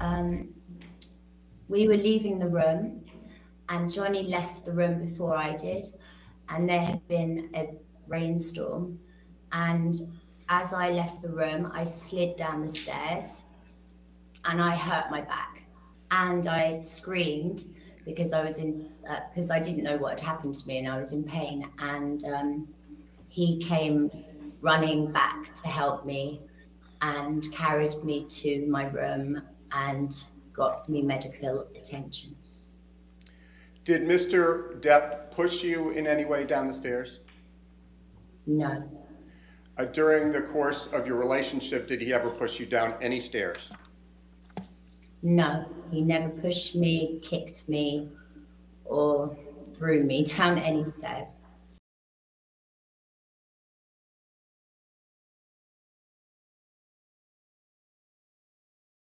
um, we were leaving the room, and Johnny left the room before I did, and there had been a rainstorm. And as I left the room, I slid down the stairs and I hurt my back. And I screamed because I was in, because I didn't know what had happened to me and I was in pain. And um, he came running back to help me and carried me to my room and got me medical attention. Did Mr. Depp push you in any way down the stairs? No, Uh, During the course of your relationship, did he ever push you down any stairs? no, he never pushed me, kicked me, or threw me down any stairs.